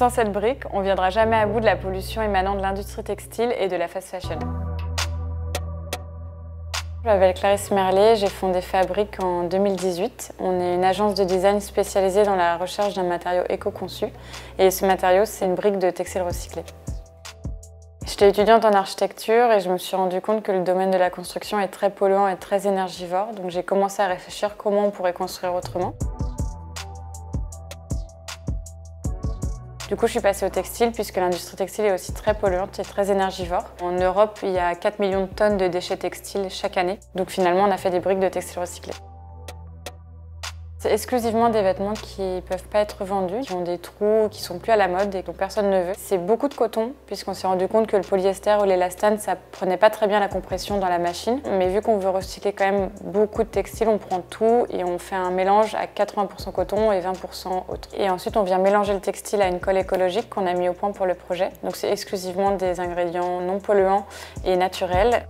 Sans cette brique, on ne viendra jamais à bout de la pollution émanant de l'industrie textile et de la fast fashion. Je m'appelle Clarisse Merlet, j'ai fondé Fabrique en 2018. On est une agence de design spécialisée dans la recherche d'un matériau éco-conçu. Et ce matériau, c'est une brique de textile recyclé. J'étais étudiante en architecture et je me suis rendu compte que le domaine de la construction est très polluant et très énergivore. Donc j'ai commencé à réfléchir comment on pourrait construire autrement. Du coup, je suis passée au textile puisque l'industrie textile est aussi très polluante et très énergivore. En Europe, il y a 4 millions de tonnes de déchets textiles chaque année. Donc finalement, on a fait des briques de textile recyclées. C'est exclusivement des vêtements qui ne peuvent pas être vendus, qui ont des trous, qui sont plus à la mode et que personne ne veut. C'est beaucoup de coton, puisqu'on s'est rendu compte que le polyester ou l'élastane, ça prenait pas très bien la compression dans la machine. Mais vu qu'on veut recycler quand même beaucoup de textiles, on prend tout et on fait un mélange à 80% coton et 20% autre. Et ensuite, on vient mélanger le textile à une colle écologique qu'on a mis au point pour le projet. Donc c'est exclusivement des ingrédients non polluants et naturels.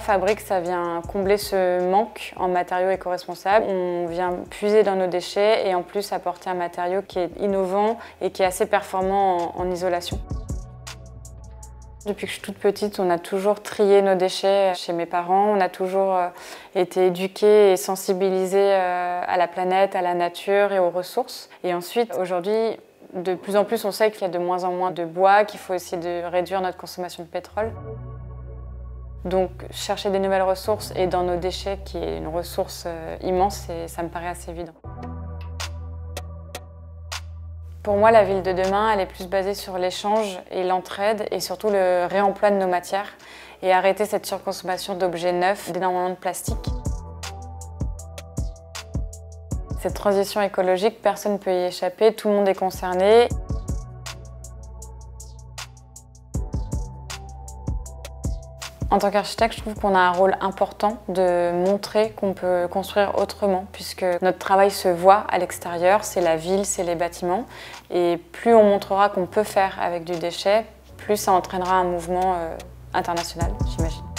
Fabrique, ça vient combler ce manque en matériaux éco-responsables. On vient puiser dans nos déchets et en plus apporter un matériau qui est innovant et qui est assez performant en, isolation. Depuis que je suis toute petite, on a toujours trié nos déchets chez mes parents. On a toujours euh, été éduqués et sensibilisés euh, à la planète, à la nature et aux ressources. Et ensuite, aujourd'hui, de plus en plus, on sait qu'il y a de moins en moins de bois, qu'il faut essayer de réduire notre consommation de pétrole. Donc chercher des nouvelles ressources et dans nos déchets, qui est une ressource euh, immense, ça me paraît assez évident. Pour moi, la ville de demain, elle est plus basée sur l'échange et l'entraide et surtout le réemploi de nos matières et arrêter cette surconsommation d'objets neufs, d'énormément de plastique. Cette transition écologique, personne ne peut y échapper, tout le monde est concerné. En tant qu'architecte, je trouve qu'on a un rôle important de montrer qu'on peut construire autrement, puisque notre travail se voit à l'extérieur, c'est la ville, c'est les bâtiments. Et plus on montrera qu'on peut faire avec du déchet, plus ça entraînera un mouvement euh, international, j'imagine.